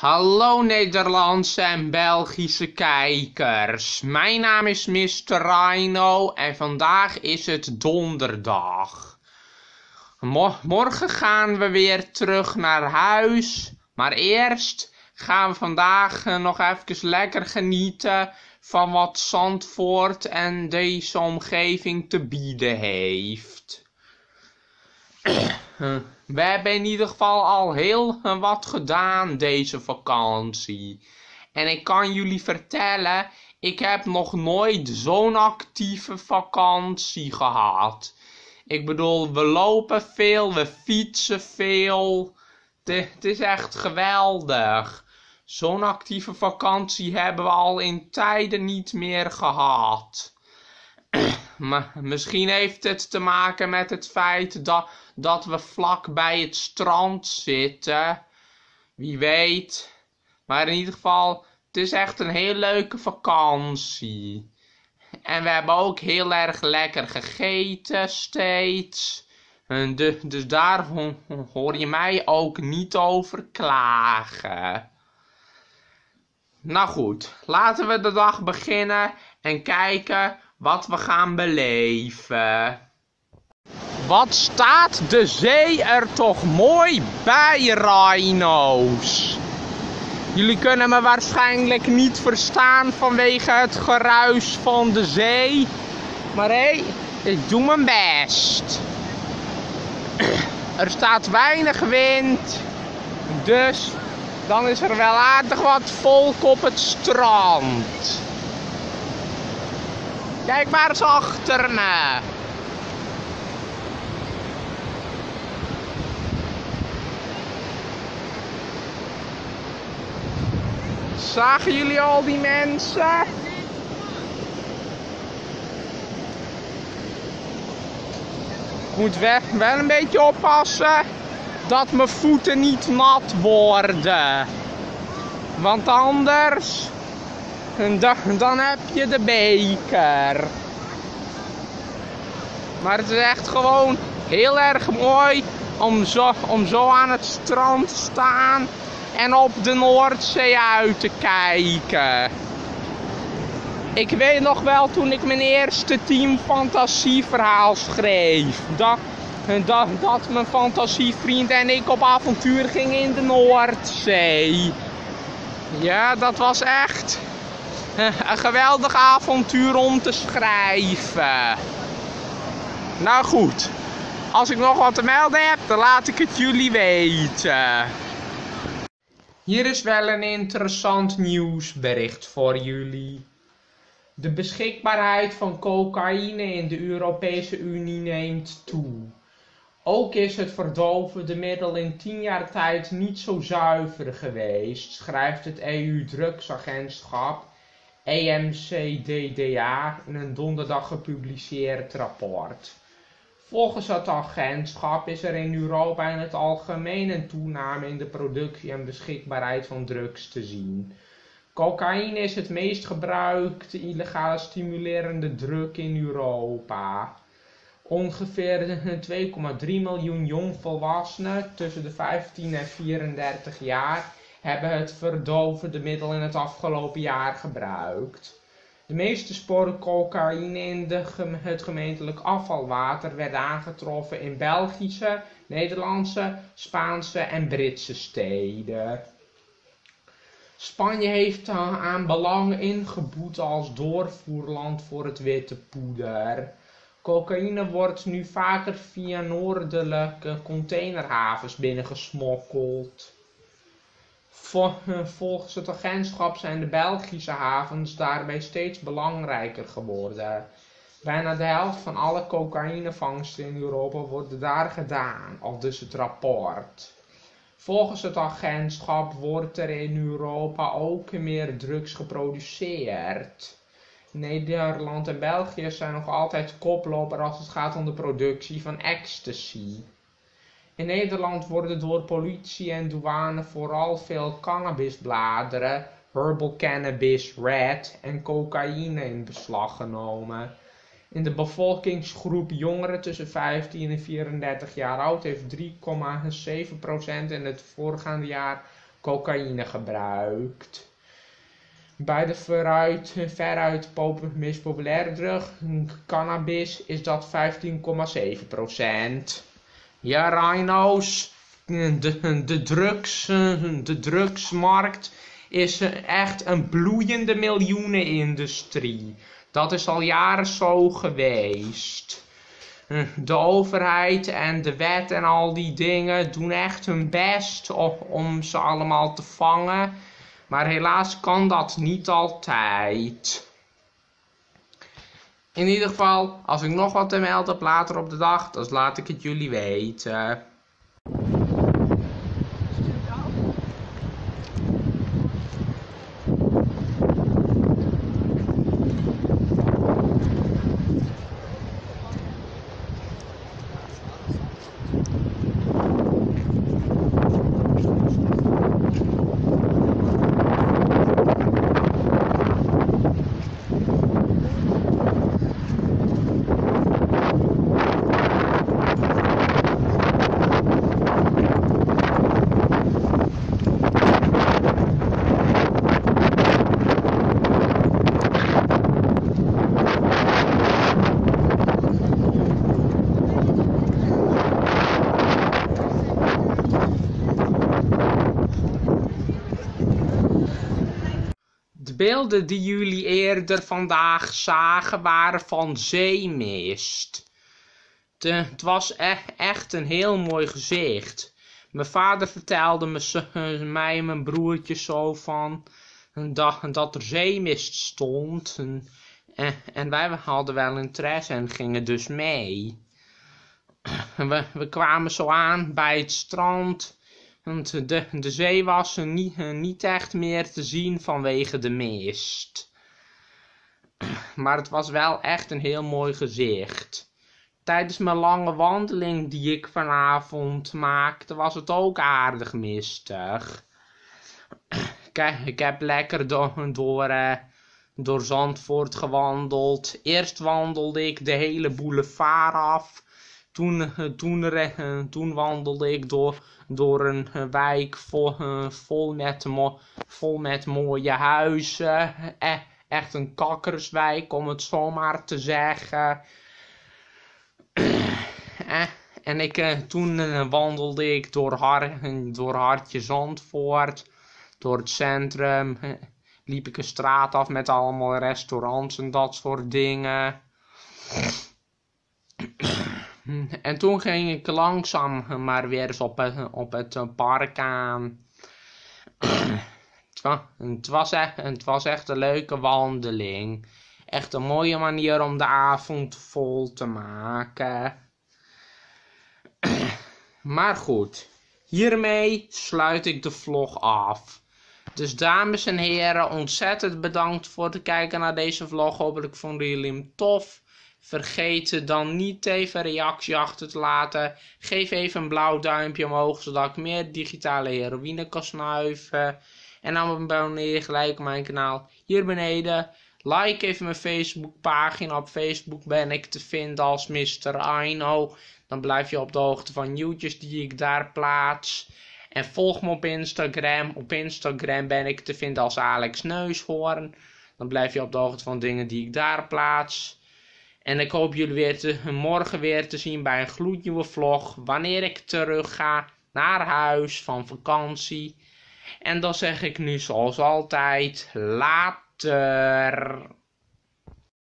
Hallo Nederlandse en Belgische kijkers. Mijn naam is Mr. Rhino en vandaag is het donderdag. Mo- morgen gaan we weer terug naar huis. Maar eerst gaan we vandaag eh, nog even lekker genieten van wat Zandvoort en deze omgeving te bieden heeft. We hebben in ieder geval al heel wat gedaan deze vakantie. En ik kan jullie vertellen, ik heb nog nooit zo'n actieve vakantie gehad. Ik bedoel, we lopen veel, we fietsen veel. Het is echt geweldig. Zo'n actieve vakantie hebben we al in tijden niet meer gehad. Misschien heeft het te maken met het feit dat, dat we vlak bij het strand zitten. Wie weet. Maar in ieder geval, het is echt een heel leuke vakantie. En we hebben ook heel erg lekker gegeten steeds. Dus daar ho- hoor je mij ook niet over klagen. Nou goed, laten we de dag beginnen en kijken wat we gaan beleven. Wat staat de zee er toch mooi bij, Rhino's? Jullie kunnen me waarschijnlijk niet verstaan vanwege het geruis van de zee. Maar hé, hey, ik doe mijn best. Er staat weinig wind. Dus dan is er wel aardig wat volk op het strand. Kijk maar eens achter me. Zagen jullie al die mensen? Ik moet we- wel een beetje oppassen dat mijn voeten niet nat worden. Want anders, dan, dan heb je de beker. Maar het is echt gewoon heel erg mooi om zo, om zo aan het strand te staan en op de Noordzee uit te kijken. Ik weet nog wel toen ik mijn eerste team fantasieverhaal schreef. Dat, dat, dat mijn fantasievriend en ik op avontuur gingen in de Noordzee. Ja, dat was echt een geweldig avontuur om te schrijven. Nou goed, als ik nog wat te melden heb, dan laat ik het jullie weten. Hier is wel een interessant nieuwsbericht voor jullie. De beschikbaarheid van cocaïne in de Europese Unie neemt toe. Ook is het verdovende middel in 10 jaar tijd niet zo zuiver geweest, schrijft het EU-drugsagentschap EMCDDA in een donderdag gepubliceerd rapport. Volgens het agentschap is er in Europa in het algemeen een toename in de productie en beschikbaarheid van drugs te zien. Cocaïne is het meest gebruikte illegale stimulerende drug in Europa. Ongeveer 2,3 miljoen jongvolwassenen tussen de 15 en 34 jaar hebben het verdovende middel in het afgelopen jaar gebruikt. De meeste sporen cocaïne in de het gemeentelijk afvalwater werden aangetroffen in Belgische, Nederlandse, Spaanse en Britse steden. Spanje heeft aan belang ingeboet als doorvoerland voor het witte poeder. Cocaïne wordt nu vaker via noordelijke containerhavens binnengesmokkeld. Vol- Volgens het agentschap zijn de Belgische havens daarbij steeds belangrijker geworden. Bijna de helft van alle cocaïnevangsten in Europa worden daar gedaan, al dus het rapport. Volgens het agentschap wordt er in Europa ook meer drugs geproduceerd. Nederland en België zijn nog altijd koploper als het gaat om de productie van ecstasy. In Nederland worden door politie en douane vooral veel cannabisbladeren, herbal cannabis, red en cocaïne in beslag genomen. In de bevolkingsgroep jongeren tussen 15 en 34 jaar oud heeft 3,7% in het voorgaande jaar cocaïne gebruikt. Bij de veruit, veruit meest populaire drug, cannabis, is dat 15,7%. Ja, rhino's, de, de, de drugsmarkt is echt een bloeiende miljoenenindustrie. Dat is al jaren zo geweest. De overheid en de wet en al die dingen doen echt hun best om ze allemaal te vangen. Maar helaas kan dat niet altijd. In ieder geval, als ik nog wat te melden heb later op de dag, dan laat ik het jullie weten. Beelden die jullie eerder vandaag zagen waren van zeemist. het was e echt een heel mooi gezicht. Mijn vader vertelde me, mij en mijn broertje zo van dat, dat er zeemist stond. En, en, wij hadden wel interesse en gingen dus mee. We kwamen zo aan bij het strand want de, de zee was niet, niet echt meer te zien vanwege de mist. Maar het was wel echt een heel mooi gezicht. Tijdens mijn lange wandeling die ik vanavond maakte was het ook aardig mistig. Kijk, ik heb lekker door, door, uh, door Zandvoort gewandeld. Eerst wandelde ik de hele boulevard af. Toen, toen, toen wandelde ik door, door een wijk vol, vol, met, vol met mooie huizen. Echt een kakkerswijk, om het zomaar te zeggen. Eh, en ik, eh, toen eh, wandelde ik door, door Hartje Zandvoort, door het centrum. Liep ik een straat af met allemaal restaurants en dat soort dingen. En toen ging ik langzaam maar weer eens op het, op het park aan. het, was echt, het was echt een leuke wandeling. Echt een mooie manier om de avond vol te maken. Maar goed, hiermee sluit ik de vlog af. Dus dames en heren, ontzettend bedankt voor het kijken naar deze vlog. Hopelijk vonden jullie hem tof. Vergeet dan niet even reactie achter te laten. Geef even een blauw duimpje omhoog, zodat ik meer digitale heroïne kan snuiven. En abonneer je gelijk op mijn kanaal hier beneden. Like even mijn Facebook pagina. Op Facebook ben ik te vinden als Mr. Aino. Dan blijf je op de hoogte van nieuwtjes die ik daar plaats. En volg me op Instagram. Op Instagram ben ik te vinden als Alex Neushoorn. Dan blijf je op de hoogte van dingen die ik daar plaats. En ik hoop jullie weer morgen weer te zien bij een gloednieuwe vlog. Wanneer ik terug ga naar huis van vakantie. En dan zeg ik nu zoals altijd later.